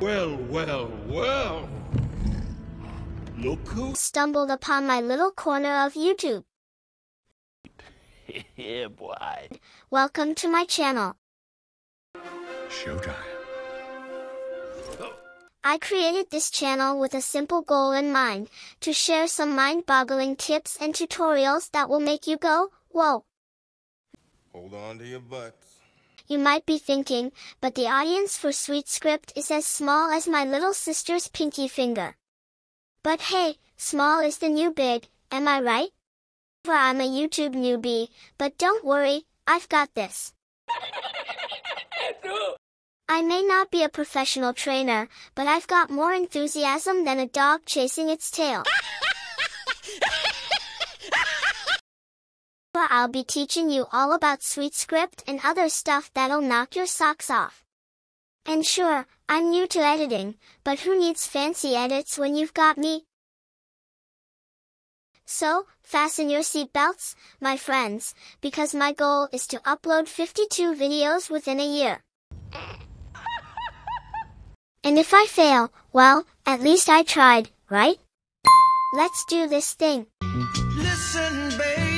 Well, well, well. Look who. Stumbled upon my little corner of YouTube. yeah, boy. Welcome to my channel. Showtime. I created this channel with a simple goal in mind, to share some mind-boggling tips and tutorials that will make you go, whoa. Hold on to your butts. You might be thinking, but the audience for SuiteScript is as small as my little sister's pinky finger. But hey, small is the new big, am I right? Well, I'm a YouTube newbie, but don't worry, I've got this. I may not be a professional trainer, but I've got more enthusiasm than a dog chasing its tail. Well, I'll be teaching you all about SuiteScript and other stuff that'll knock your socks off. And sure, I'm new to editing, but who needs fancy edits when you've got me? So, fasten your seatbelts, my friends, because my goal is to upload 52 videos within a year. And if I fail, well, at least I tried, right? Let's do this thing. Listen, baby.